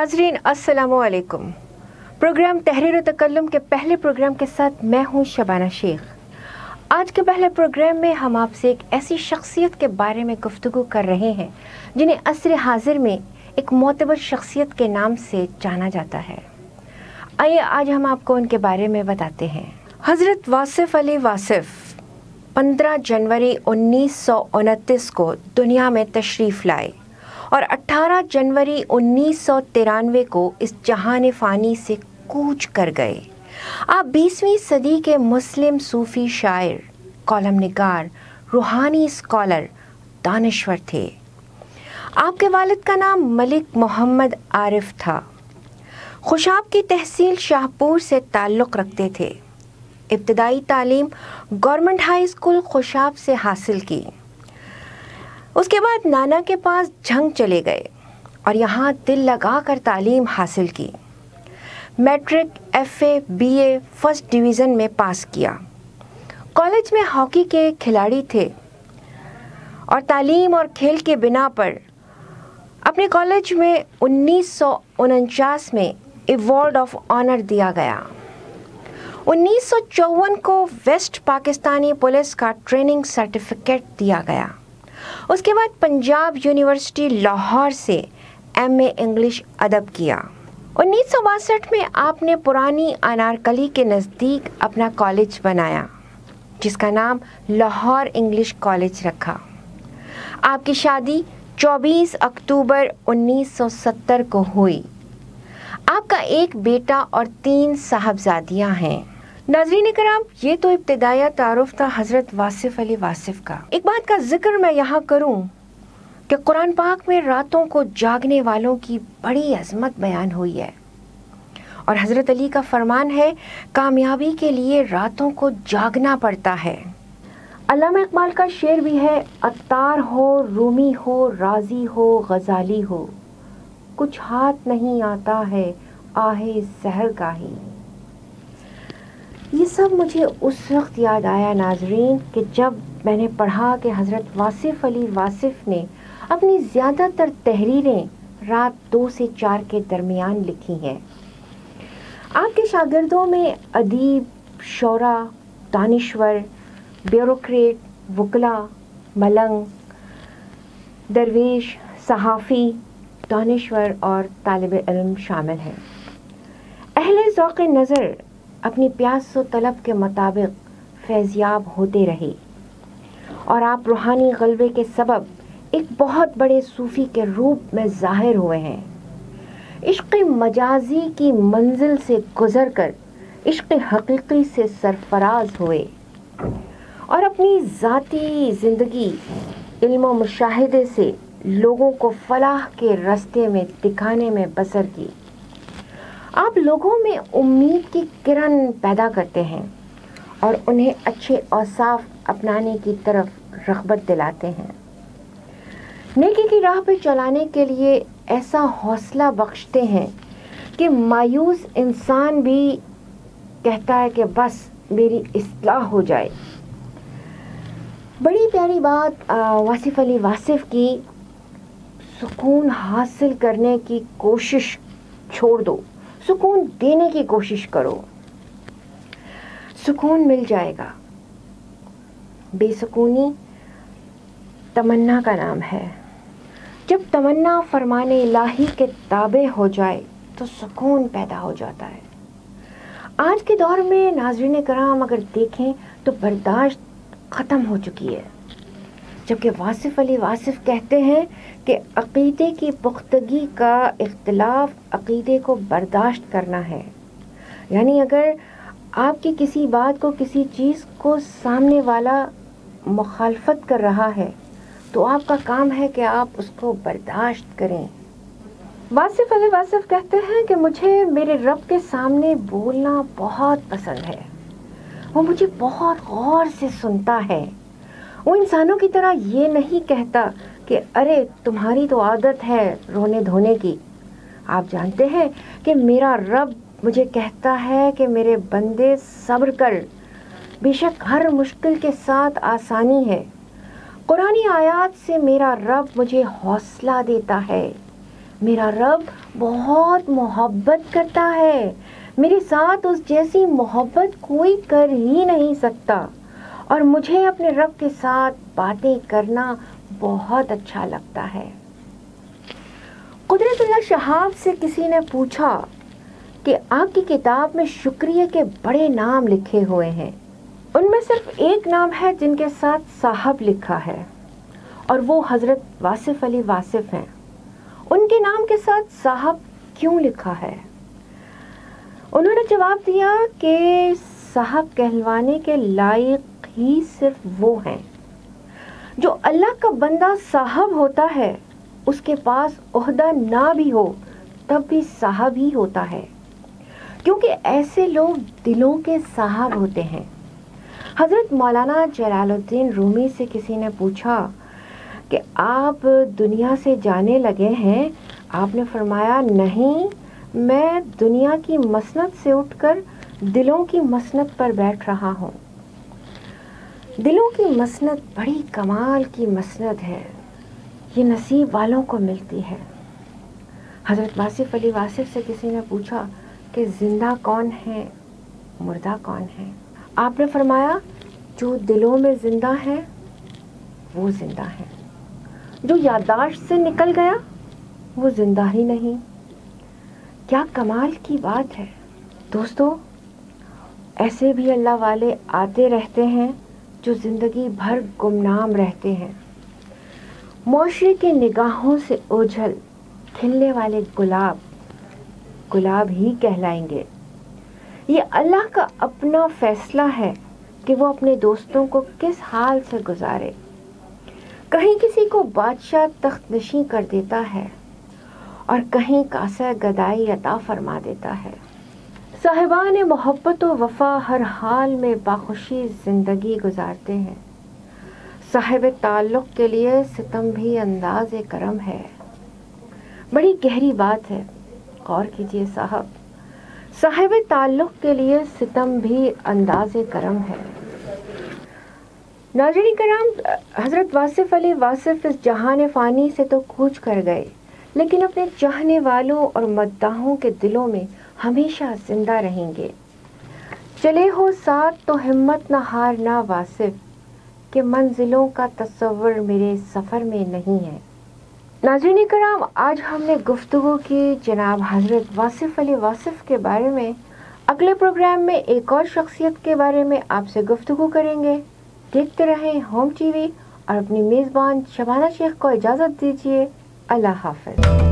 नाजरीन, अस्सलाम वालेकुम प्रोग्राम तहरीर तकल्लुम के पहले प्रोग्राम के साथ मैं हूँ शबाना शेख। आज के पहले प्रोग्राम में हम आपसे एक ऐसी शख्सियत के बारे में गुफ्तु कर रहे हैं, जिन्हें असर हाजिर में एक मोतबर शख्सियत के नाम से जाना जाता है। आइए, आज हम आपको उनके बारे में बताते हैं। हज़रत वासिफ़ अली वासिफ़ 15 जनवरी उन्नीस को दुनिया में तशरीफ़ लाए। और 18 जनवरी उन्नीस सौ तिरानवे को इस जहान फ़ानी से कूच कर गए। आप 20वीं सदी के मुस्लिम सूफ़ी शायर, कॉलम निगार, रूहानी स्कॉलर, दानश्वर थे। आपके वालिद का नाम मलिक मोहम्मद आरिफ था। खुशाब की तहसील शाहपुर से ताल्लुक़ रखते थे। इब्तदाई तालीम गवर्नमेंट हाई स्कूल खुशाब से हासिल की। उसके बाद नाना के पास झंग चले गए और यहाँ दिल लगा कर तालीम हासिल की। Matric F A B A first division में पास किया। कॉलेज में हॉकी के खिलाड़ी थे और तालीम और खेल के बिना पर अपने कॉलेज में उन्नीस सौ उनचास में एवॉर्ड ऑफ़ ऑनर दिया गया। उन्नीस सौ चौवन को वेस्ट पाकिस्तानी पुलिस का ट्रेनिंग सर्टिफिकेट दिया गया। उसके बाद पंजाब यूनिवर्सिटी लाहौर से एम ए इंग्लिश अदब किया। उन्नीस सौ बासठ में आपने पुरानी अनारकली के नज़दीक अपना कॉलेज बनाया, जिसका नाम लाहौर इंग्लिश कॉलेज रखा। आपकी शादी 24 अक्टूबर 1970 को हुई। आपका एक बेटा और तीन साहबजादियाँ हैं। नाजरीन कराम ये तो इब्तदाया तारफ़ था हज़रत वासिफ़ अली वासिफ़ का। एक बात का ज़िक्र मैं यहाँ करूँ कि कुरान पाक में रातों को जागने वालों की बड़ी अजमत बयान हुई है। और हज़रत अली का फरमान है, कामयाबी के लिए रातों को जागना पड़ता है। अल्लामा इकबाल का शेर भी है अतार हो, रूमी हो, राज़ी हो, गजाली हो। कुछ हाथ नहीं आता है, आहे सहर का ही। ये सब मुझे उस वक्त याद आया, नाजरीन, कि जब मैंने पढ़ा कि हज़रत वासिफ़ अली वासिफ़ ने अपनी ज़्यादातर तहरीरें रात दो से चार के दरमियान लिखी हैं। आपके शागिर्दों में अदीब, शौरा, दानश्वर, ब्यूरोक्रेट, वकला, मलंग, दरवेश, सहाफ़ी, दानश्वर और तालब इलम शामिल हैं। अहले ज़ौक़ नज़र अपनी प्यास व तलब के मुताबिक फैज़याब होते रहे। और आप रूहानी गलबे के सबब एक बहुत बड़े सूफ़ी के रूप में ज़ाहिर हुए हैं। इश्क मजाजी की मंजिल से गुज़र कर इश्क हकीकी से सरफराज हुए। और अपनी ज़ाती ज़िंदगी इल्म मुशाहिदे से लोगों को फलाह के रास्ते में दिखाने में बसर की। आप लोगों में उम्मीद की किरण पैदा करते हैं और उन्हें अच्छे औसाफ अपनाने की तरफ़ रगबत दिलाते हैं। नेकी की राह पर चलाने के लिए ऐसा हौसला बख्शते हैं कि मायूस इंसान भी कहता है कि बस मेरी असलाह हो जाए। बड़ी प्यारी बात वासिफ़ अली वासिफ़ की, सुकून हासिल करने की कोशिश छोड़ दो। सुकून देने की कोशिश करो। सुकून मिल जाएगा। बेसुकूनी तमन्ना का नाम है। जब तमन्ना फरमाने इलाही के ताबे हो जाए तो सुकून पैदा हो जाता है। आज के दौर में नाजरीन कराम अगर देखें तो बर्दाश्त ख़त्म हो चुकी है। जबकि वासिफ़ अली वासिफ़ कहते हैं कि अक़ीदे की पुख्तगी का इख्तलाफ अक़ीदे को बर्दाश्त करना है। यानी अगर आपकी किसी बात को, किसी चीज़ को सामने वाला मुखालफत कर रहा है तो आपका काम है कि आप उसको बर्दाश्त करें। वासिफ अली वासिफ कहते हैं कि मुझे मेरे रब के सामने बोलना बहुत पसंद है। वो मुझे बहुत गौर से सुनता है। वो इंसानों की तरह ये नहीं कहता कि, अरे, तुम्हारी तो आदत है रोने धोने की। आप जानते हैं कि मेरा रब मुझे कहता है कि मेरे बंदे सब्र कर। बेशक हर मुश्किल के साथ आसानी है। कुरानी आयात से मेरा रब मुझे हौसला देता है। मेरा रब बहुत मोहब्बत करता है। मेरे साथ उस जैसी मोहब्बत कोई कर ही नहीं सकता। और मुझे अपने रब के साथ बातें करना बहुत अच्छा लगता है। कुदरतुल्ला शहाब से किसी ने पूछा कि आपकी किताब में शुक्रिया के बड़े नाम लिखे हुए हैं। उनमें सिर्फ़ एक नाम है जिनके साथ साहब लिखा है, और वो हज़रत वासिफ़ अली वासिफ़ हैं। उनके नाम के साथ साहब क्यों लिखा है? उन्होंने जवाब दिया कि साहब कहलवाने के लायक ही सिर्फ़ वो हैं। जो अल्लाह का बंदा साहब होता है, उसके पास ओहदा ना भी हो, तब भी साहब ही होता है। क्योंकि ऐसे लोग दिलों के साहब होते हैं। हज़रत मौलाना जलालुद्दीन रूमी से किसी ने पूछा कि आप दुनिया से जाने लगे हैं, आपने फरमाया, नहीं, मैं दुनिया की मसनत से उठकर दिलों की मसनत पर बैठ रहा हूँ। दिलों की मसनत, बड़ी कमाल की मसनत है। ये नसीब वालों को मिलती है। हज़रत वासिफ़ अली वासिफ़ से किसी ने पूछा कि ज़िंदा कौन है, मुर्दा कौन है? आपने फरमाया, जो दिलों में ज़िंदा है, वो ज़िंदा है। जो यादाश्त से निकल गया, वो ज़िंदा ही नहीं। क्या कमाल की बात है। दोस्तों, ऐसे भी अल्लाह वाले आते रहते हैं जो ज़िंदगी भर गुमनाम रहते हैं। मुआरे के निगाहों से ओझल, खिलने वाले गुलाब गुलाब ही कहलाएँगे। ये अल्लाह का अपना फैसला है कि वो अपने दोस्तों को किस हाल से गुजारे। कहीं किसी को बादशाह तख्त नशी कर देता है और कहीं कासा गदाई अता फरमा देता है। साहिबान मोहब्बत वफ़ा हर हाल में बाखुशी ज़िंदगी गुजारते हैं। साहिब ताल्लुक़ के लिए सितम भी अंदाज करम है। बड़ी गहरी बात है। गौर कीजिए साहब, साहिब ताल्लुक़ के लिए सितम भी अंदाज करम है। नाजरी कराम, हज़रत वासिफ़ अली वासिफ़ इस जहान फ़ानी से तो कूच कर गए, लेकिन अपने चाहने वालों और मद्दाहों के दिलों में हमेशा ज़िंदा रहेंगे। चले हो साथ तो हिम्मत न हार ना वासिफ़, के मंजिलों का तस्वर मेरे सफ़र में नहीं है। नाजरीन कराम आज हमने गुफ्तु की जनाब हज़रत वासिफ़ अली वासिफ़ के बारे में। अगले प्रोग्राम में एक और शख्सियत के बारे में आपसे गुफ्तु करेंगे। देखते रहें होम टीवी और अपनी मेज़बान शबाना शेख को इजाज़त दीजिए। अल्लाह हाफ़